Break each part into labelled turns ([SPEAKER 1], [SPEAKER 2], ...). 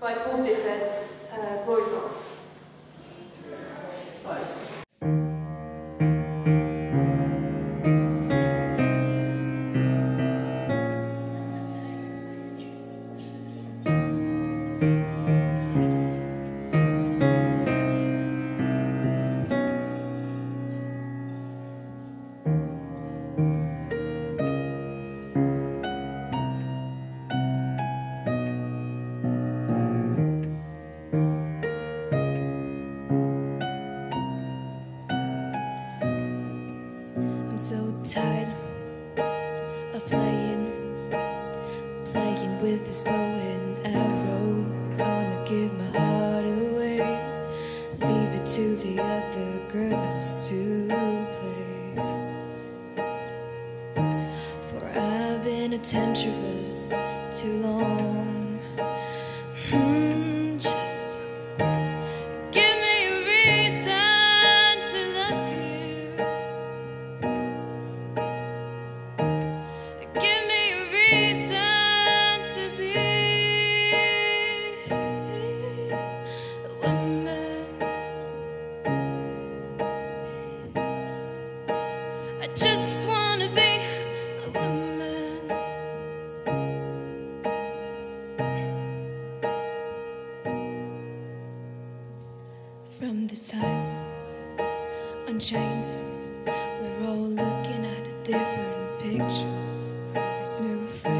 [SPEAKER 1] by Paul Zisser, uh, Glory
[SPEAKER 2] tired of playing, playing with this bow and arrow. Gonna give my heart away, leave it to the other girls to play. For I've been a temptress too long. From this time on chains, we're all looking at a different picture for this new frame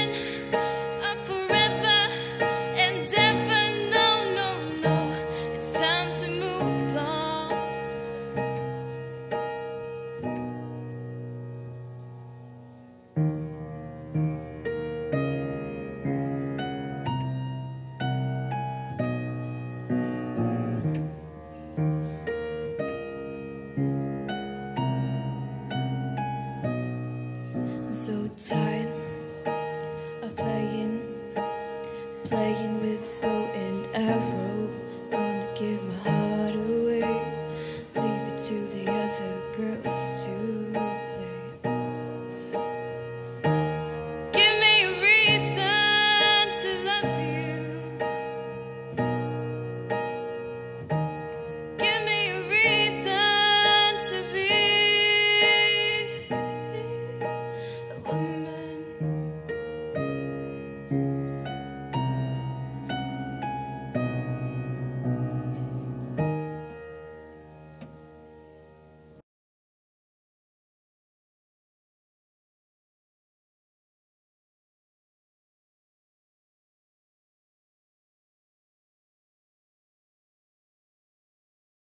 [SPEAKER 2] so tired of playing, playing with this bow and arrow. Gonna give my heart.